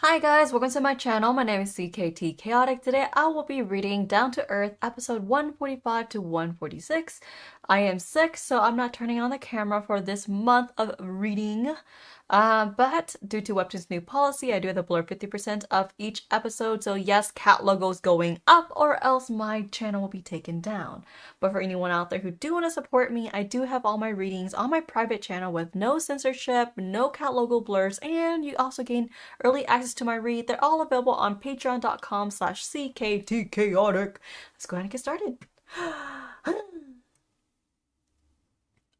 Hi guys, welcome to my channel. My name is CKT Chaotic. Today I will be reading Down to Earth episode 145 to 146. I am sick, so I'm not turning on the camera for this month of reading. Uh, but due to Webtoon's new policy, I do have to blur 50% of each episode. So yes, cat logos going up or else my channel will be taken down. But for anyone out there who do want to support me, I do have all my readings on my private channel with no censorship, no cat logo blurs, and you also gain early access to my read. They're all available on patreon.com slash cktchaotic. Let's go ahead and get started.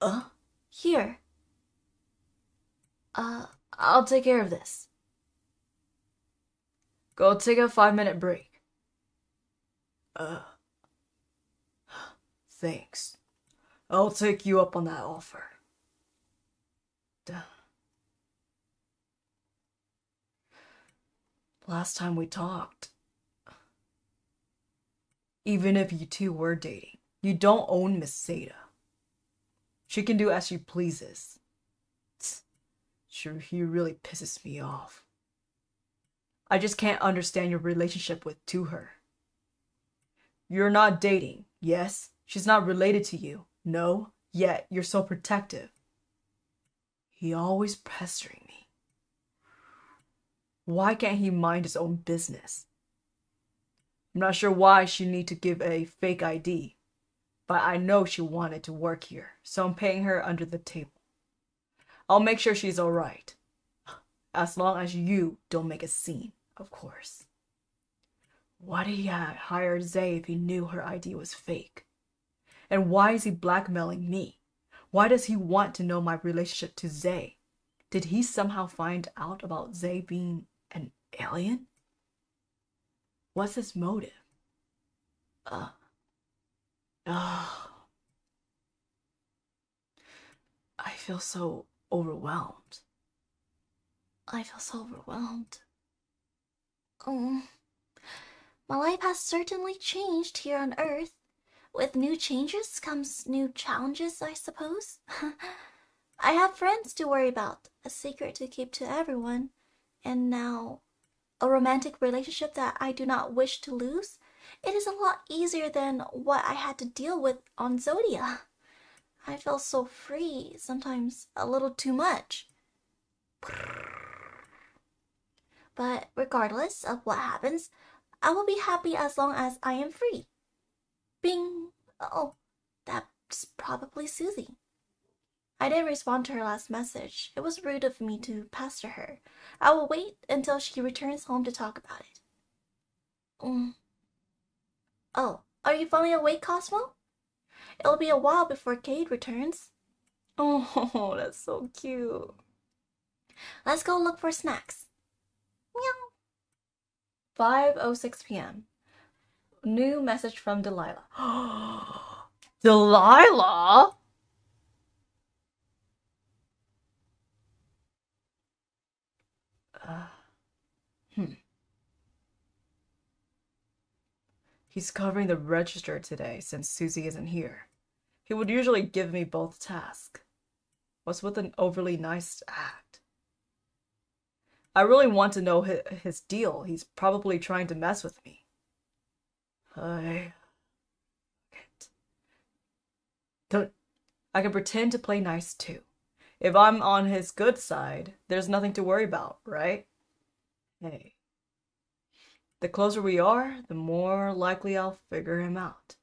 uh, here. Uh, I'll take care of this. Go take a five minute break. Uh, thanks. I'll take you up on that offer. Duh. Last time we talked. Even if you two were dating, you don't own Miss Zaida. She can do as she pleases. Sure, he really pisses me off. I just can't understand your relationship with to her. You're not dating, yes? She's not related to you, no? Yet you're so protective. He always pestering me. Why can't he mind his own business? I'm not sure why she need to give a fake ID, but I know she wanted to work here, so I'm paying her under the table. I'll make sure she's alright. As long as you don't make a scene, of course. Why did he hire Zay if he knew her ID was fake? And why is he blackmailing me? Why does he want to know my relationship to Zay? Did he somehow find out about Zay being an alien? What's his motive? Uh. Uh. I feel so overwhelmed. I feel so overwhelmed. Oh, my life has certainly changed here on Earth. With new changes comes new challenges, I suppose. I have friends to worry about, a secret to keep to everyone, and now a romantic relationship that I do not wish to lose. It is a lot easier than what I had to deal with on Zodia. I feel so free, sometimes a little too much. But regardless of what happens, I will be happy as long as I am free. Bing! Oh, that's probably Susie. I didn't respond to her last message. It was rude of me to pester her. I will wait until she returns home to talk about it. Mm. Oh, are you finally awake, Cosmo? It'll be a while before Kade returns. Oh, that's so cute. Let's go look for snacks. Meow. 5.06 p.m. New message from Delilah. Delilah? Uh, hmm. He's covering the register today since Susie isn't here. He would usually give me both tasks. What's with an overly nice act? I really want to know his, his deal. He's probably trying to mess with me. I can't. Don't. I can pretend to play nice too. If I'm on his good side, there's nothing to worry about, right? Hey. The closer we are, the more likely I'll figure him out.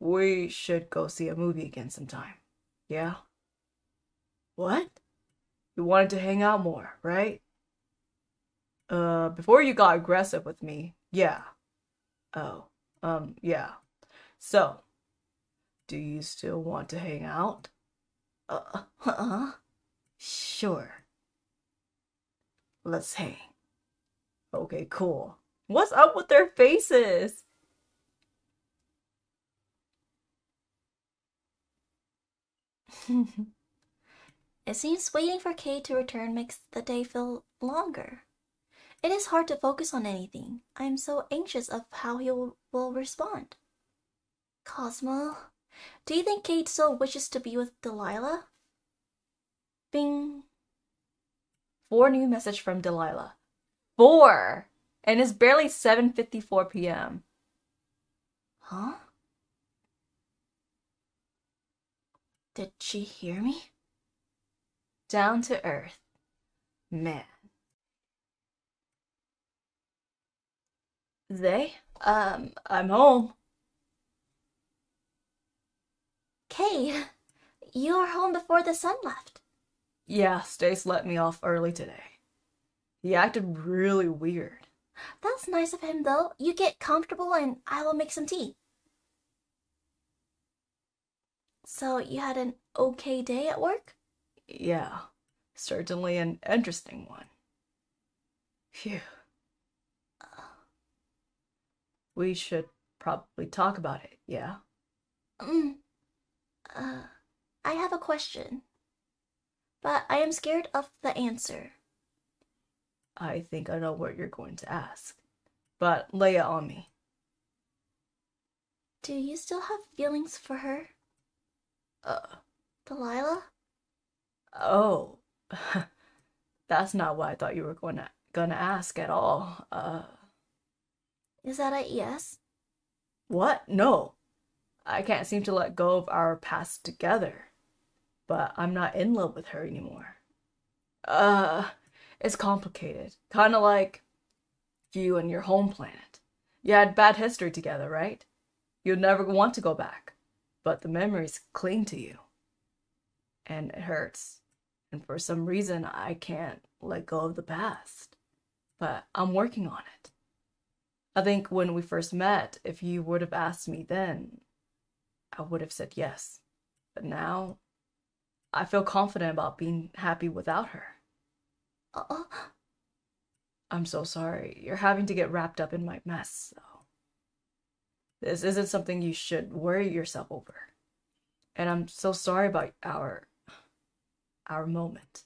We should go see a movie again sometime. Yeah? What? You wanted to hang out more, right? Uh, before you got aggressive with me, yeah. Oh, um, yeah. So, do you still want to hang out? Uh, uh, sure. Let's hang. Okay, cool. What's up with their faces? it seems waiting for Kade to return makes the day feel longer. It is hard to focus on anything. I am so anxious of how he will, will respond. Cosmo, do you think Kade still wishes to be with Delilah? Bing. Four new message from Delilah. 4 and it's barely 7:54 p.m. Huh? Did she hear me? Down to earth. Man. They? Um, I'm home. Kade, you are home before the sun left. Yeah, Stace let me off early today. He acted really weird. That's nice of him, though. You get comfortable and I will make some tea. So, you had an okay day at work? Yeah, certainly an interesting one. Phew. We should probably talk about it, yeah? Mm. Uh, I have a question. But I am scared of the answer. I think I know what you're going to ask. But lay it on me. Do you still have feelings for her? Uh, Delilah? oh. That's not what I thought you were going to gonna ask at all. Uh, Is that a yes? what? No. I can't seem to let go of our past together. But I'm not in love with her anymore. Uh, it's complicated. Kind of like you and your home planet. You had bad history together, right? You'd never want to go back, but the memories cling to you. And it hurts. And for some reason, I can't let go of the past. But I'm working on it. I think when we first met, if you would have asked me then, I would have said yes. But now, I feel confident about being happy without her. Uh, I'm so sorry. You're having to get wrapped up in my mess, though. This isn't something you should worry yourself over. And I'm so sorry about our our moment.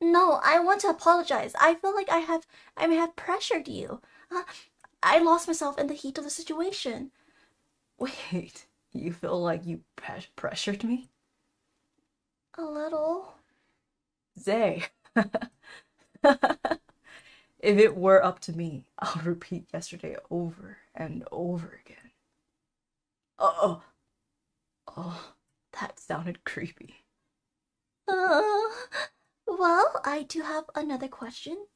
no, I want to apologize. I feel like I have I may have pressured you. Uh, I lost myself in the heat of the situation. Wait, you feel like you pre- pressured me? A little. Zay. if it were up to me, I'll repeat yesterday over and over again. Oh, oh, that sounded creepy. Uh, well, I do have another question.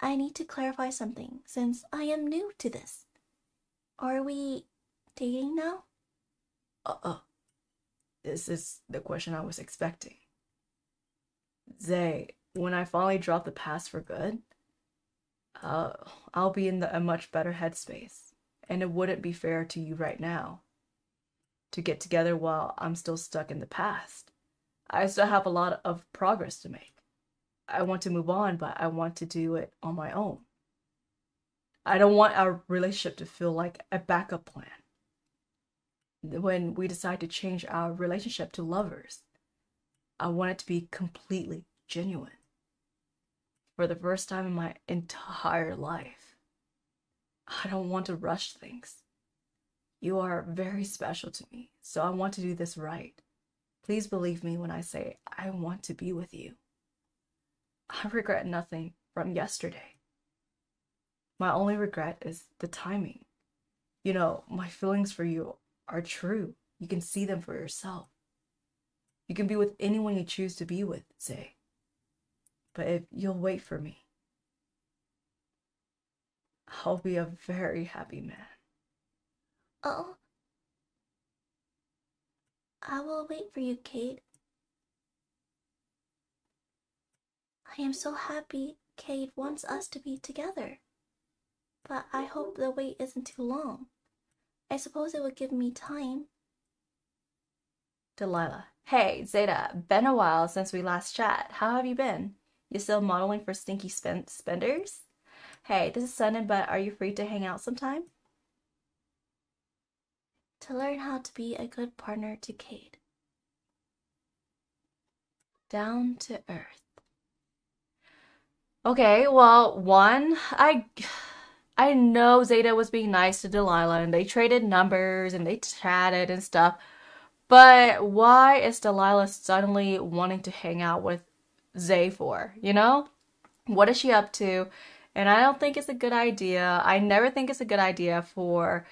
I need to clarify something since I am new to this. Are we dating now? Uh-uh. This is the question I was expecting. Zay, when I finally drop the past for good, uh, I'll be in the, a much better headspace. And it wouldn't be fair to you right now to get together while I'm still stuck in the past. I still have a lot of progress to make. I want to move on, but I want to do it on my own. I don't want our relationship to feel like a backup plan. When we decide to change our relationship to lovers, I want it to be completely genuine. For the first time in my entire life, I don't want to rush things. You are very special to me, so I want to do this right. Please believe me when I Zay I want to be with you. I regret nothing from yesterday. My only regret is the timing. You know, my feelings for you are true. You can see them for yourself. You can be with anyone you choose to be with, say. But if you'll wait for me, I'll be a very happy man. Oh. I will wait for you, Kade. I am so happy Kade wants us to be together. But I hope the wait isn't too long. I suppose it would give me time. Delilah. Hey, Zaida, been a while since we last chat. How have you been? You still modeling for Stinky Spend- Spenders? Hey, this is Sun and Butt. Are you free to hang out sometime? To learn how to be a good partner to Kade. Down to earth. Okay, well, one, I I know Zaida was being nice to Delilah and they traded numbers and they chatted and stuff. But why is Delilah suddenly wanting to hang out with Zay for? You know? What is she up to? And I don't think it's a good idea. I never think it's a good idea for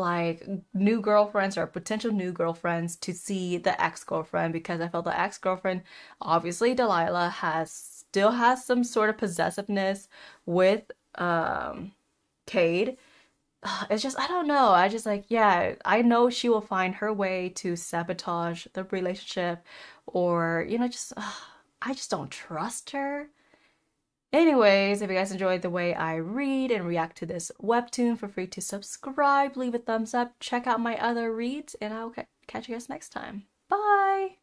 like new girlfriends or potential new girlfriends to see the ex-girlfriend because I felt the ex-girlfriend, obviously Delilah has still has some sort of possessiveness with um Kade. It's just I don't know. I just like yeah, I know she will find her way to sabotage the relationship or you know just uh, I just don't trust her. Anyways, if you guys enjoyed the way I read and react to this webtoon, feel free to subscribe, leave a thumbs up, check out my other reads, and I'll catch you guys next time. Bye!